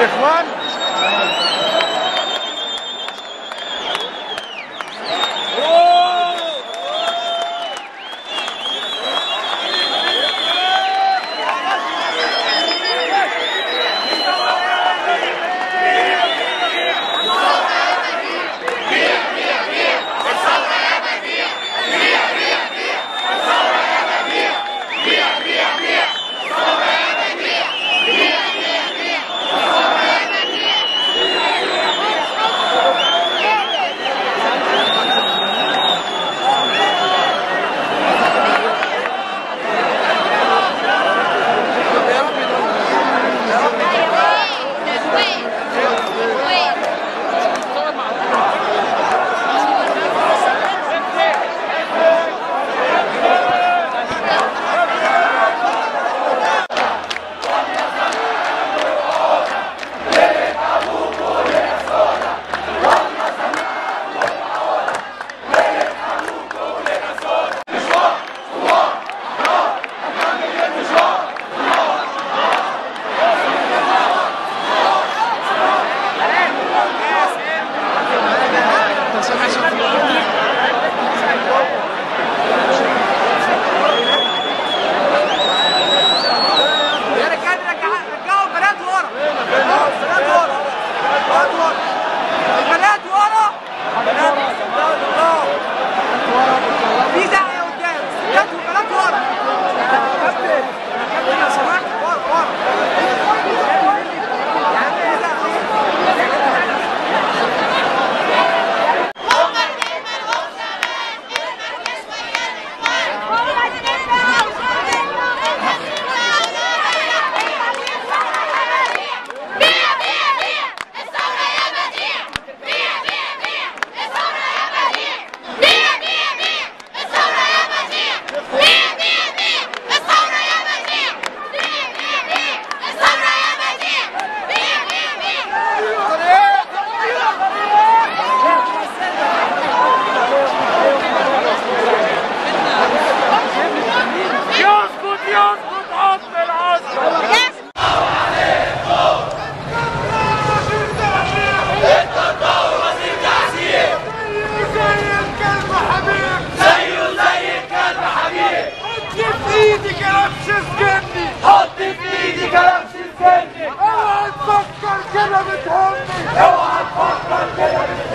الإخوان miydi keremsiz kendi? Hattif miydi keremsiz kendi? Evet bakkal keremin kendi. Evet bakkal keremin